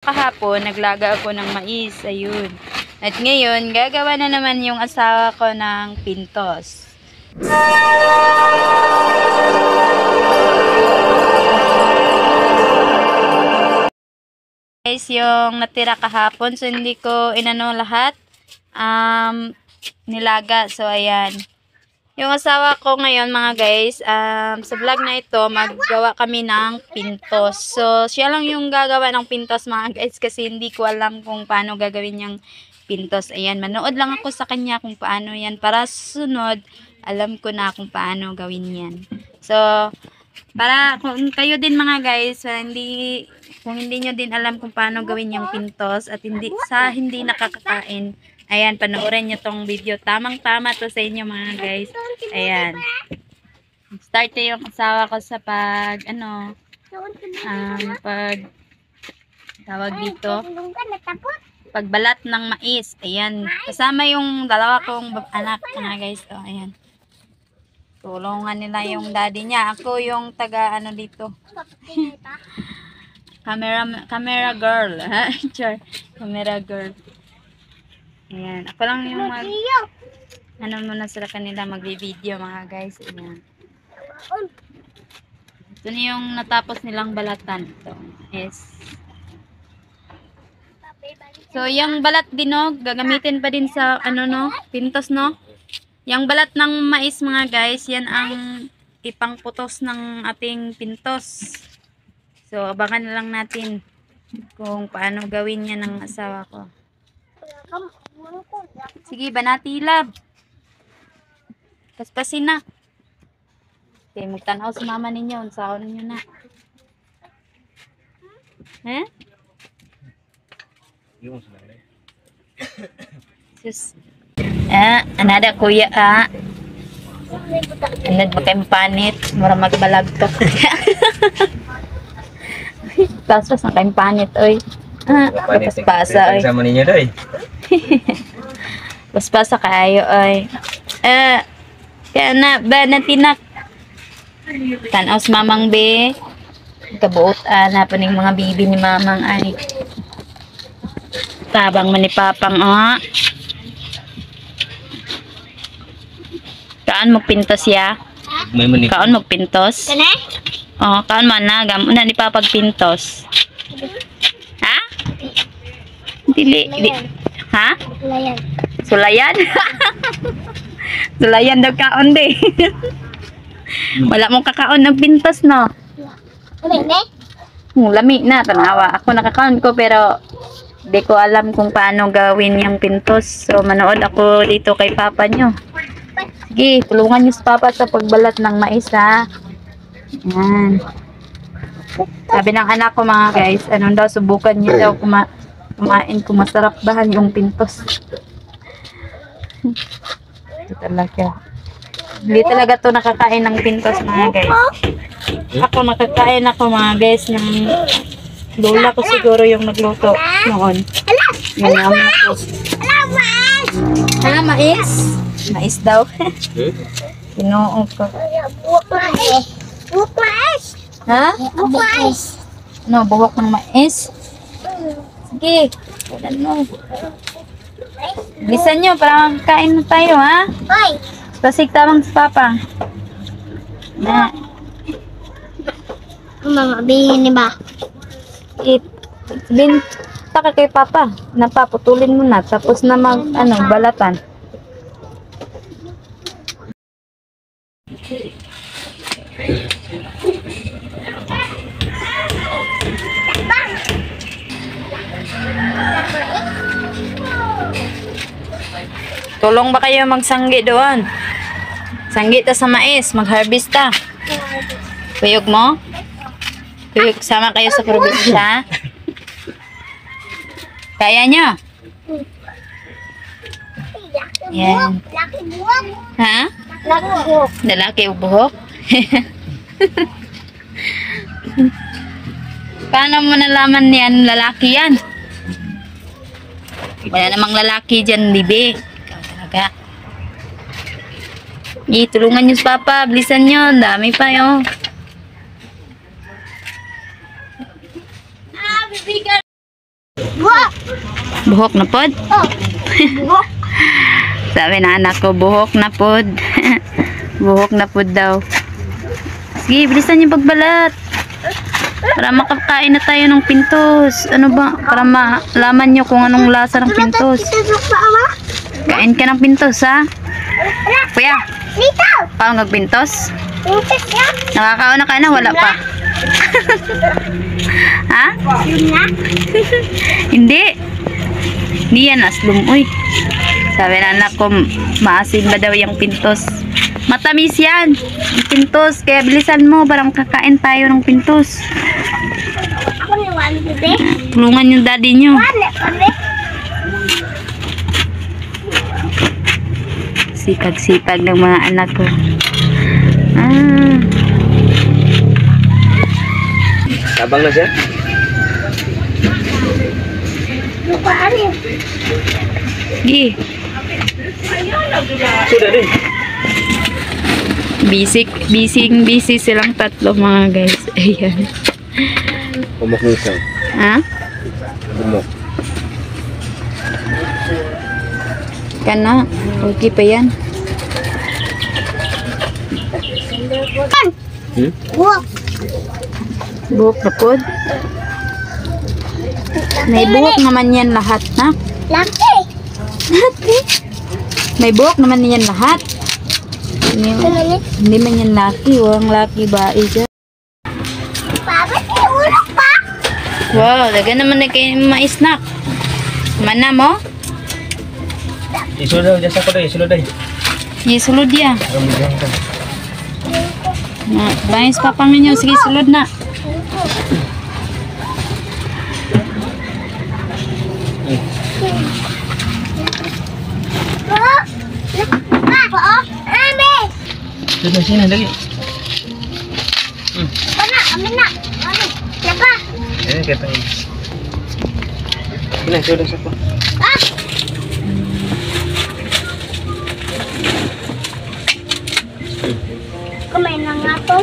Kahapon, naglaga ako ng mais. Ayun. At ngayon, gagawa na naman yung asawa ko ng pintos. Guys, yung natira kahapon, so hindi ko inano lahat. Um, nilaga. So, ayan. Yung asawa ko ngayon mga guys, um, sa vlog na ito, maggawa kami ng pintos. So, siya lang yung gagawa ng pintos mga guys kasi hindi ko alam kung paano gagawin yung pintos. Ayan, manood lang ako sa kanya kung paano yan. Para susunod, alam ko na kung paano gawin yan. So, para kung kayo din mga guys, hindi kung hindi nyo din alam kung paano gawin yung pintos at hindi sa hindi nakakakain, ayan, panoorin nyo tong video. Tamang-tama to sa inyo mga guys. Ayan. Start na yung asawa ko sa pag, ano, um, pag, tawag dito, pagbalat ng mais. Ayan. Kasama yung dalawa kong anak mga guys. O, ayan. Tulungan nila yung daddy niya. Ako yung taga, ano dito, camera, camera girl. ha? Camera girl. Ayan. Ako lang yung mag, ano muna sila kanila magbi-video mga guys. Ayan. Ito na yung natapos nilang balatan. Ito is So, yung balat din, no, gagamitin pa din sa, ano, no, pintos, no. Yung balat ng mais, mga guys, yan ang ipangputos ng ating pintos. So, abangan na lang natin kung paano gawin yan ng asawa ko. Sige, banati lab. Paspasin na. Okay, magtanaw sa mama ninyo. Unsaon ninyo na. Eh? Yung sila eh. Sus. Ah, anada kuya ah. Anad kayong panit? Mura magbalag to. Paspas na kayong panit, oy. Ah, paspasa, oy. Sama ninyo doy. Paspasa kayo, oy. Ah, kaya na, ba na tinak? Tanaw si mamang be. Kabuot ah, na pa ning mga bibi ni mamang ay. Tabang man ni papang, ah. Kaan mo pintos ya? May mani. Kaon mo pintos? Kane? Oh, kaon man na gam una ni papag pintos. Ha? Dili, di. Ha? Layan. Sulayan. Sulayan daw kaon di. Wala mong kakaon ng pintos no. Ano hindi? Hmm, lami na tanawa. Ako nakakaon ko pero di ko alam kung paano gawin yung pintos. So manood ako dito kay papa nyo. Sige, tulungan niyo si papa sa pagbalat ng mais ha. Yan. Sabi ng anak ko mga guys, anong daw subukan niyo daw kuma kumain kung masarap ba yung pintos. Ito talaga. Hindi talaga to nakakain ng pintos mga guys. Ako nakakain ako mga guys ng lola ko siguro yung nagluto noon. Yung mama ko. Ah, mais? Mais daw. Ginoo ko. Buwak mais. Ha? Buwak mais. Ano, buhok ng mais? Sige. Kulan mo. Bilisan nyo para kain na tayo, ha? Hoy. Pasig tawang si Papa. Na, Mga bihin ni ba? it, sabihin, taka kay Papa. Napaputulin mo na. Tapos na mag, ano, balatan. Tulong ba kayo magsanggi doon? Sanggi ta sa mais, mag-harvest ta. Kuyog mo? Kuyog, sama kayo sa probinsya? Kaya nyo? Yan. Laki buwak. Ha? Laki buwak. Lalaki buhok? Paano mo nalaman yan lalaki yan? Wala namang lalaki dyan, bibi. Talaga. Eh, tulungan niyo si Papa. Bilisan. Ang Dami pa yun. Ah, bibigan. Buhok na pod? Oh. Buhok. Sabi na anak ko, buhok na pod. buhok na pod daw. Sige, bilisan yung pagbalat. Para makakain na tayo ng pintos. Ano ba? Para malaman nyo kung anong lasa ng pintos. Ama. Kain ka ng pintos, ha? Kuya, Dito. paano magpintos? Pintas na. Nakakauna ka na, wala pa. ha? Yun na. Hindi. Hindi yan aslum, uy. Sabi na anak ko, maasim ba daw yung pintos? Matamis yan. Yung pintos. Kaya bilisan mo, parang kakain tayo ng pintos. Ako ni Wani bebe. Tulungan yung daddy nyo. Wani bebe. Sipag-sipag ng mga anak ko. Ah, Tabang na siya? Yun. gi. Sudah din. Busy, busy, busy silang tatlo mga guys. Ayan. Umok ng isang. Ha? Umok. Kana? Okay pa yan. Hmm? Buhok. Buhok na pod. May buhok naman yan lahat, na. Laki. May buhok naman yan lahat. Hindi, ni? hindi man yan laki. Walang laki ba? Isa. Papa, ulok pa. Wow, daga naman na kayo mais na. Mana mo? Isulod jasa ko dai, isulod dai. Isulod ya. Rambutan ka. Na, bangis pa pang ninyo. Sige, sulod na. Buhok. Pa. Buhok. Ame. Sudah sini dali. Pana, amin na. Ano? Siapa? Eh kata ini. Sini sudah siapa? Ah. Kumain na nga to.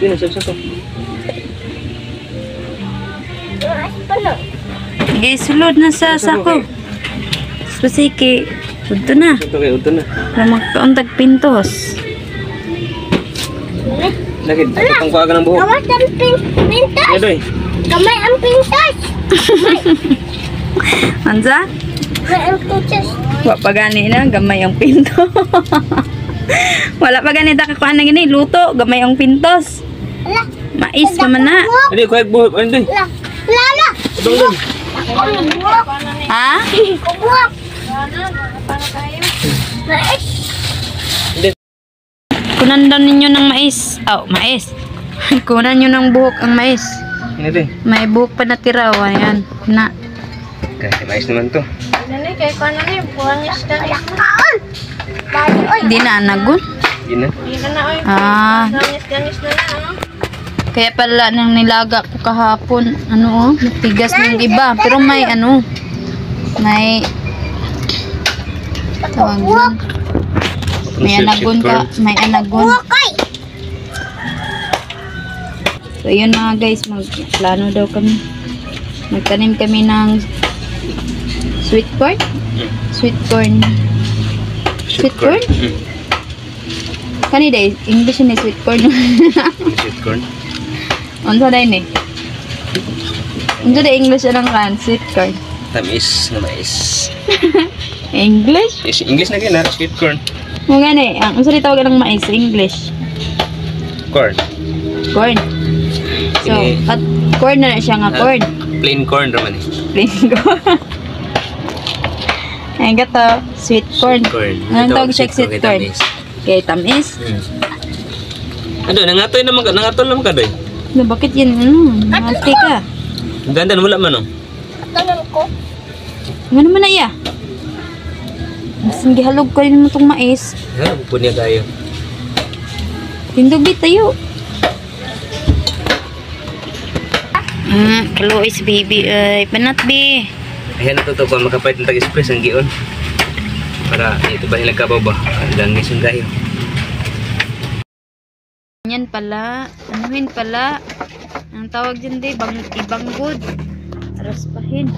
Sini sudah siapa? Mas pala. Sige, sulod na sa sako. Spasiki. Punto na. Ito kay uton na. Para magkauntag pintos. Lagi patang ko aga ng buhok. Awas ang pin pintas. Ya doy. Kamay ang pintas. Anza? Kamay ang pintas. Wa pa gani na. Gamay ang pinto. Wala pa gani. Dakakuan na gini. Luto. Gamay ang pintos. Mais pa man na. Buhok. Ini ko ay buhok ano doy. Ala. Lala. Dong. Ha? Buhok. Mais. Kunan daw ninyo ng mais. Oh, mais. Kunan nyo ng buhok ang mais. May buhok pa natira. O, ayan. Na. Kasi mais naman to. Nani kay kono ni buang isda. Kaon. Di na nagun. Yun na. Ina na oy. Ah. Ganis-ganis na na. ano? Kaya pala nang nilaga ko kahapon, ano oh, matigas ng iba. Pero may ano, may tawag doon. May anagon ka, may anagon. So yun mga guys, magplano daw kami. Magtanim kami ng sweet corn. Sweet corn. Sweet corn? Hmm. Kani day, English ni sweet corn. Sweet corn. Unsa day ni? Unsa day English anang kan? Sweet corn. Tamis na mais. English? Yes, English na gina, sweet corn. Mo gani, ang unsa tawag ng mais English? Corn. Corn. So, at corn na na siya nga Ah. corn. Plain corn raman eh. Plain corn. Ay gato, sweet corn. Corn. Anong tawag siya sweet sweet corn. Kay tamis. Hmm. Ano, nangatoy naman ka, nangatol naman ka doy. No, bakit yan? Ano? Nangalti ka. Ang ganda, wala man oh. Tanan ko. Ano man na iya? Mas gihalog ko rin mo itong mais. Ha, punya kayo. Tindog di tayo. Hmm, Chloe's baby. Ay, panat be. Ayan na to to, kung makapait ng tag-express ang gion. Para ito ba nilang kabaw ba? Ang langis yung kayo. Yan pala. Anuhin pala. Ang tawag dyan di, bang, ibanggod. Raspahin.